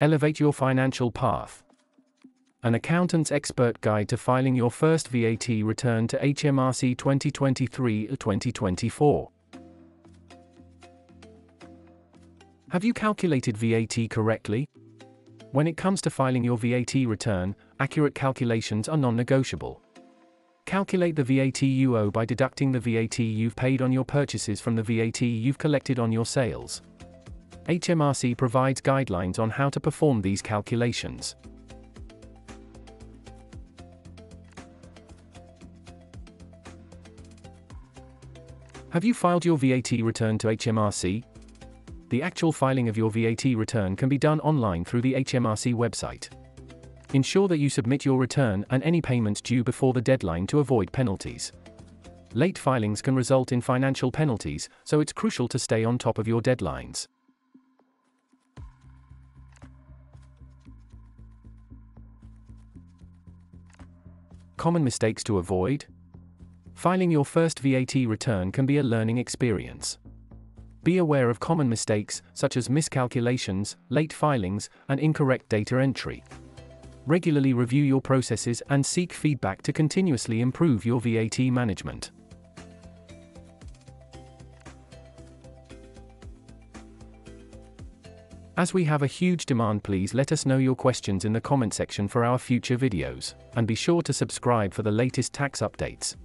Elevate your financial path. An accountant's expert guide to filing your first VAT return to HMRC 2023-2024. Have you calculated VAT correctly? When it comes to filing your VAT return, accurate calculations are non-negotiable. Calculate the VAT you owe by deducting the VAT you've paid on your purchases from the VAT you've collected on your sales. HMRC provides guidelines on how to perform these calculations. Have you filed your VAT return to HMRC? The actual filing of your VAT return can be done online through the HMRC website. Ensure that you submit your return and any payments due before the deadline to avoid penalties. Late filings can result in financial penalties, so it's crucial to stay on top of your deadlines. Common mistakes to avoid? Filing your first VAT return can be a learning experience. Be aware of common mistakes, such as miscalculations, late filings, and incorrect data entry. Regularly review your processes and seek feedback to continuously improve your VAT management. As we have a huge demand please let us know your questions in the comment section for our future videos, and be sure to subscribe for the latest tax updates.